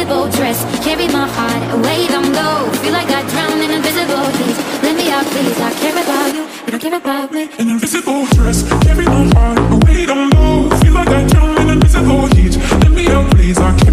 invisible dress. Carry my heart away down low. Feel like I drown in invisible heat. Let me out, please. I care about you. You don't care about me. An invisible dress, carry my heart away down low. Feel like I drown in invisible heat. Let me out, please. I care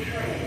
Detroit.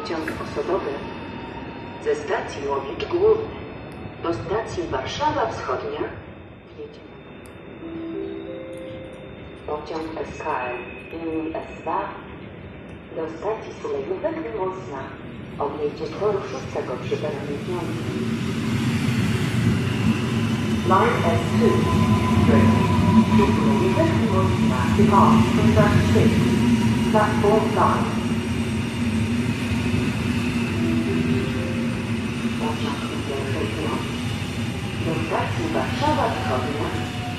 Pociąg osobowy ze stacji Łowicz Główny do stacji Warszawa Wschodnia wjedzie Pociąg SKM linii S2 do stacji Sulejówek Miłosna odjedzie toru szóstego przy peronie piątym. Line S2 train to Sulejówek Miłosna departs from track 6, platform 5. Pociąg pierwszej piątej do stacji Warszawa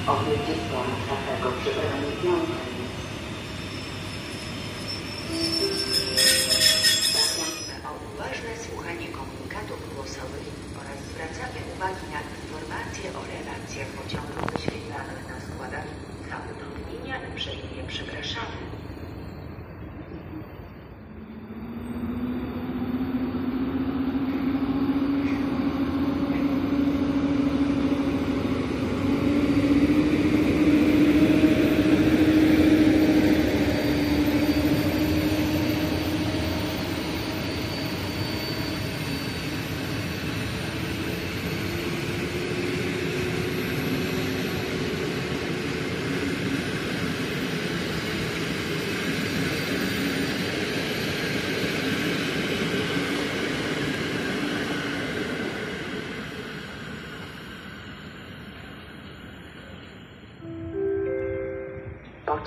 Wschodnia toru czwartego przy peronie piątym. Prosimy o uważne słuchanie komunikatów głosowych oraz zwracanie uwagi na informacje o relacjach pociągu wyświetlanych na składach. Za utrudnienia uprzejmie przepraszamy.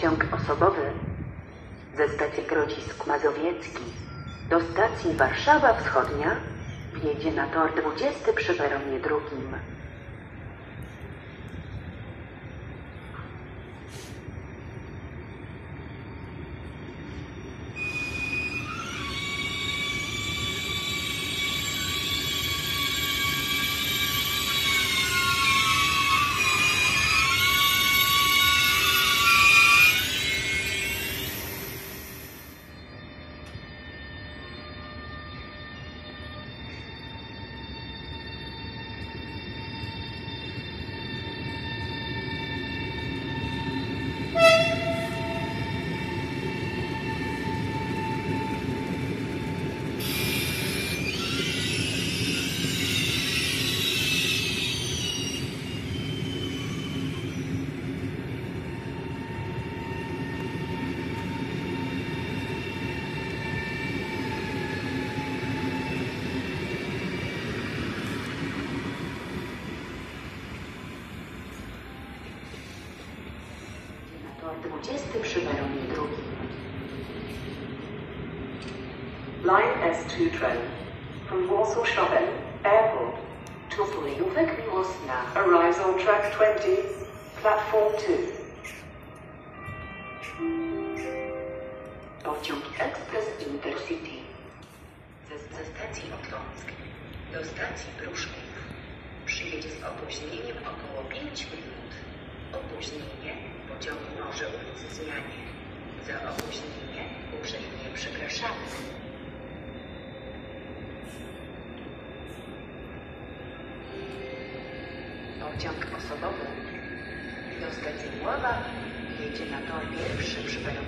Pociąg osobowy ze stacji Grodzisk Mazowiecki do stacji Warszawa Wschodnia wjedzie na tor 20 przy peronie drugim. Tor 20 przy peronie. Line S2 train from Warsaw Shopping Airport to Sulejówek Miłosna arrives on track 20, platform 2. Pociąg Express Intercity ze, ze stacji Okrąsk do stacji Pruszków przyjedzie z opóźnieniem około 5 minut. Opóźnienie pociągu może ulec zmianie. Za opóźnienie uprzejmie przepraszamy. Pociąg osobowy do Ława jedzie na tor pierwszy przy peronie